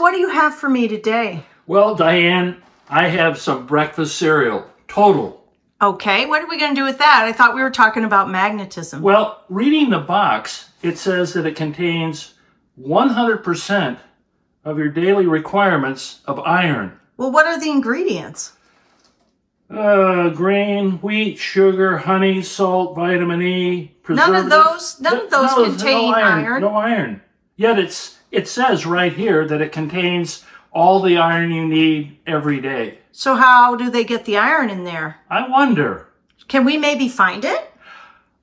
what do you have for me today? Well, Diane, I have some breakfast cereal. Total. Okay, what are we going to do with that? I thought we were talking about magnetism. Well, reading the box, it says that it contains 100% of your daily requirements of iron. Well, what are the ingredients? Uh, grain, wheat, sugar, honey, salt, vitamin E, None of those, none of those No, contain no iron. No iron. Yet it's it says right here that it contains all the iron you need every day. So how do they get the iron in there? I wonder. Can we maybe find it?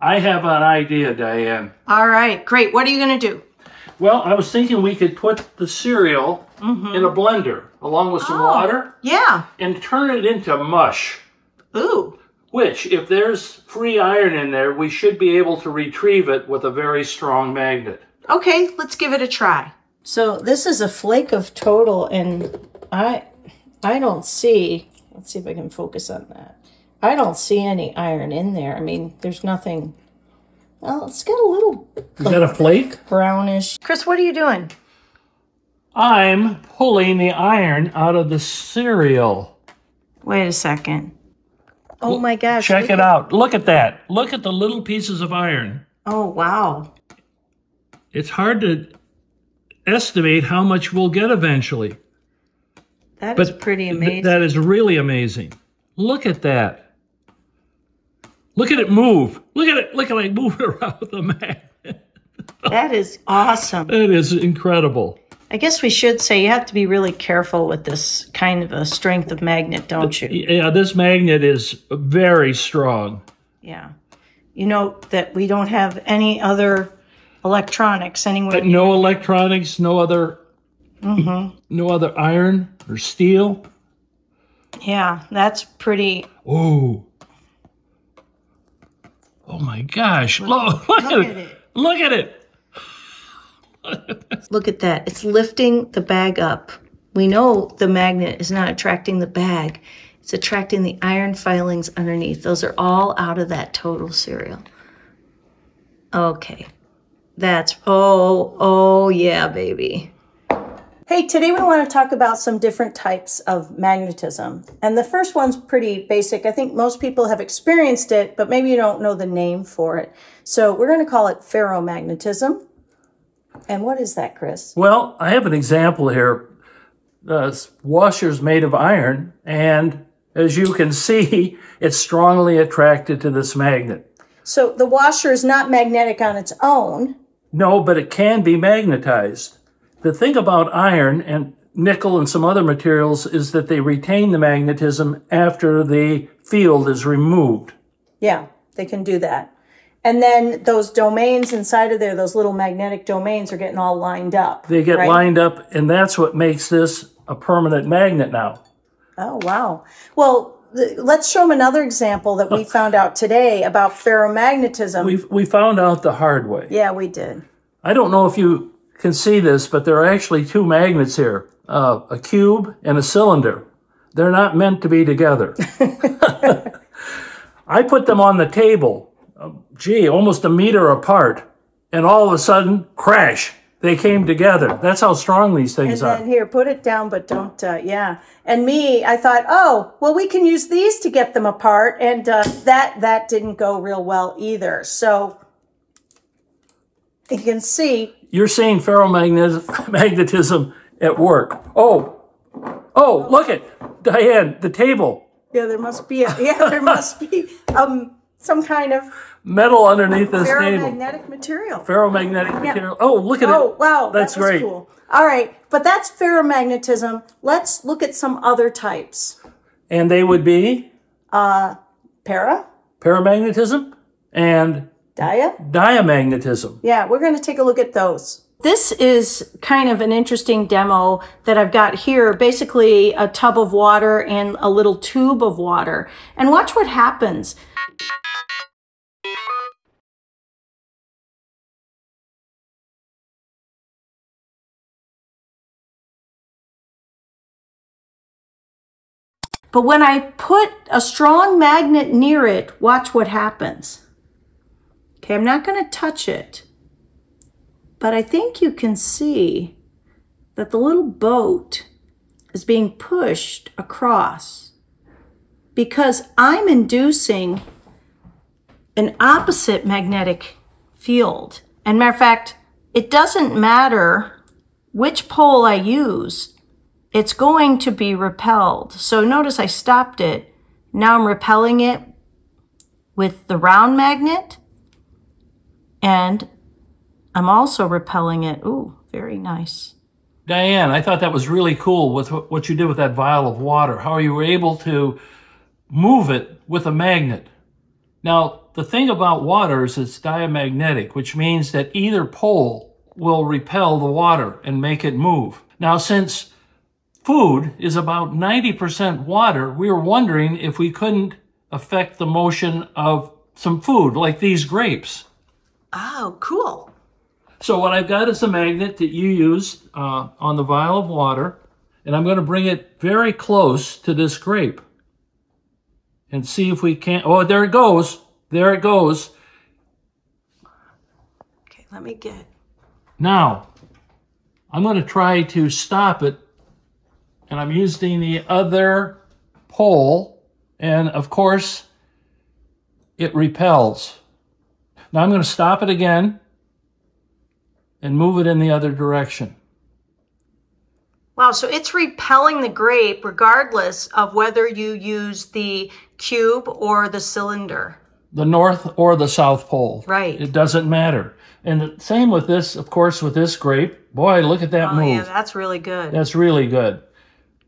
I have an idea, Diane. All right, great. What are you going to do? Well, I was thinking we could put the cereal mm-hmm. in a blender along with some. Oh. water Yeah. and turn it into mush. Ooh. Which, if there's free iron in there, we should be able to retrieve it with a very strong magnet. Okay, let's give it a try. So this is a flake of total, and I, I don't see. Let's see if I can focus on that. I don't see any iron in there. I mean, there's nothing. Well, it's got a little Is that a flake? brownish. Chris, what are you doing? I'm pulling the iron out of the cereal. Wait a second. Oh my gosh! Check it out. Look at that. Look at the little pieces of iron. Oh wow! It's hard to estimate how much we'll get eventually. That is But pretty th- amazing. that is really amazing. Look at that. Look at it move. Look at it. Look at it move around the magnet. that is awesome. That is incredible. I guess we should say you have to be really careful with this kind of a strength of magnet, don't you? Yeah, this magnet is very strong. Yeah. You know that we don't have any other electronics anywhere. But no electronics, no other, Mm-hmm. no other iron or steel. Yeah, that's pretty. Oh. Oh my gosh. Look, look, at, Look it. at it. Look at it. Look at that. It's lifting the bag up. We know the magnet is not attracting the bag. It's attracting the iron filings underneath. Those are all out of that total cereal. Okay. That's, oh, oh yeah, baby. Hey, today we want to talk about some different types of magnetism. And the first one's pretty basic. I think most people have experienced it, but maybe you don't know the name for it. So we're going to call it ferromagnetism. And what is that, Chris? Well, I have an example here. The washer's made of iron, and as you can see, it's strongly attracted to this magnet. So the washer is not magnetic on its own. No, but it can be magnetized. The thing about iron and nickel and some other materials is that they retain the magnetism after the field is removed. Yeah, they can do that. And then those domains inside of there, those little magnetic domains, are getting all lined up. They get right? lined up, and that's what makes this a permanent magnet now. Oh, wow. Well, let's show them another example that we found out today about ferromagnetism. We we found out the hard way. yeah, we did. I don't know if you can see this, but there are actually two magnets here, uh, a cube and a cylinder. They're not meant to be together. I put them on the table, uh, gee, almost a meter apart, and all of a sudden, crash, they came together. That's how strong these things And are. then here, put it down, but don't, uh, yeah. And me, I thought, oh, well, we can use these to get them apart. And uh, that, that didn't go real well either. So you can see You're seeing ferromagnetism at work. Oh, oh, look at Diane, the table. Yeah, there must be a, yeah, there must be um some kind of Metal underneath this table. ferromagnetic material. Ferromagnetic material. Oh, look at Oh it. wow, That's that great. cool. All right, but that's ferromagnetism. Let's look at some other types. And they would be uh, Para, paramagnetism and dia. diamagnetism. Yeah, we're going to take a look at those. This is kind of an interesting demo that I've got here. Basically, a tub of water and a little tube of water. And watch what happens. But when I put a strong magnet near it, watch what happens. Okay, I'm not going to touch it. But I think you can see that the little boat is being pushed across because I'm inducing an opposite magnetic field. And matter of fact, it doesn't matter which pole I use, it's going to be repelled. So notice I stopped it. Now I'm repelling it with the round magnet and I'm also repelling it. Ooh, very nice. Diane, I thought that was really cool with what you did with that vial of water, how you were able to move it with a magnet. Now, the thing about water is it's diamagnetic, which means that either pole will repel the water and make it move. Now, since food is about 90% water, we were wondering if we couldn't affect the motion of some food, like these grapes. Oh, cool. So what I've got is a magnet that you used uh, on the vial of water, and I'm going to bring it very close to this grape and see if we can't. Oh, there it goes. There it goes. Okay, let me get. Now, I'm going to try to stop it, and I'm using the other pole, and of course, it repels. Now I'm going to stop it again and move it in the other direction. Wow, so it's repelling the grape regardless of whether you use the cube or the cylinder. The north or the south pole. Right. It doesn't matter. And the same with this, of course, with this grape. Boy, look at that oh, move. yeah, that's really good. That's really good.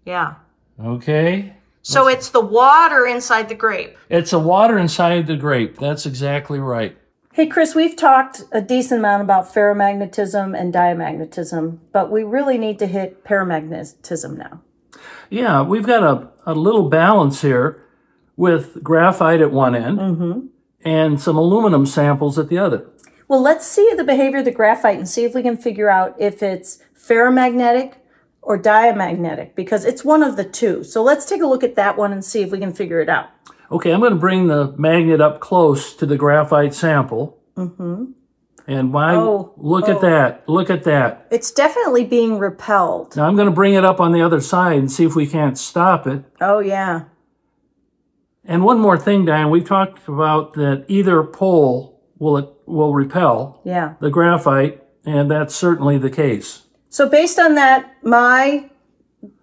Yeah. Okay. So it's the water inside the grape. It's the water inside the grape. That's exactly right. Hey, Chris, we've talked a decent amount about ferromagnetism and diamagnetism, but we really need to hit paramagnetism now. Yeah, we've got a, a little balance here with graphite at one end Mm-hmm. and some aluminum samples at the other. Well, let's see the behavior of the graphite and see if we can figure out if it's ferromagnetic or diamagnetic because it's one of the two. So let's take a look at that one and see if we can figure it out. Okay, I'm going to bring the magnet up close to the graphite sample. Mm-hmm. And why? Oh, look oh. at that. Look at that. It's definitely being repelled. Now I'm going to bring it up on the other side and see if we can't stop it. Oh, yeah. And one more thing, Diane, we've talked about that either pole will it will repel Yeah. the graphite, and that's certainly the case. So based on that, my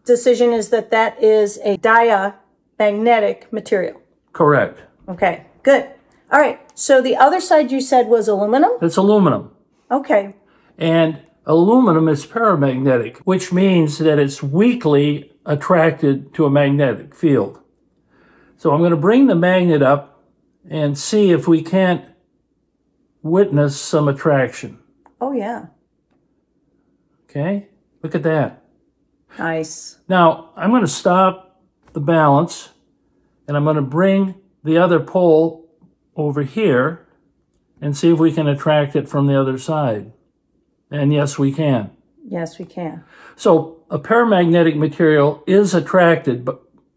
decision is that that is a diamagnetic material. Correct. Okay, good. All right. So the other side you said was aluminum? It's aluminum. Okay. And aluminum is paramagnetic, which means that it's weakly attracted to a magnetic field. So I'm going to bring the magnet up and see if we can't witness some attraction. Oh, yeah. Okay? Look at that. Nice. Now, I'm going to stop the balance and I'm going to bring the other pole over here and see if we can attract it from the other side. And yes, we can. Yes, we can. So a paramagnetic material is attracted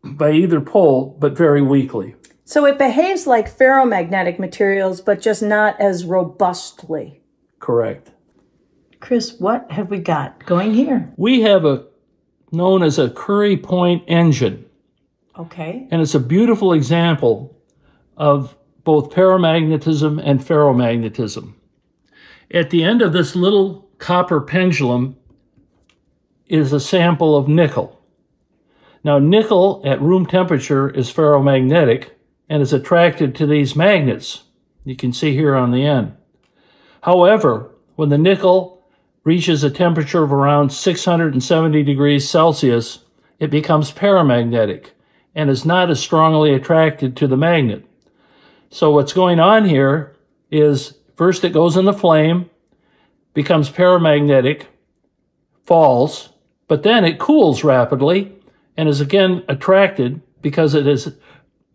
by either pole, but very weakly. So it behaves like ferromagnetic materials, but just not as robustly. Correct. Chris, what have we got going here? We have a known as a Curie Point engine, Okay. and it's a beautiful example of both paramagnetism and ferromagnetism. At the end of this little copper pendulum is a sample of nickel. Now, nickel at room temperature is ferromagnetic and is attracted to these magnets. You can see here on the end. However, when the nickel reaches a temperature of around 670 degrees Celsius, it becomes paramagnetic and is not as strongly attracted to the magnet. So what's going on here is first it goes in the flame, becomes paramagnetic, falls, but then it cools rapidly and is again attracted because it is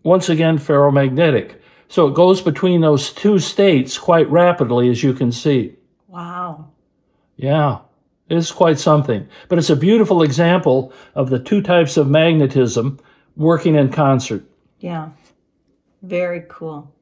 once again ferromagnetic. So it goes between those two states quite rapidly, as you can see. Wow. Yeah, it's quite something. But it's a beautiful example of the two types of magnetism working in concert. Yeah. Very cool.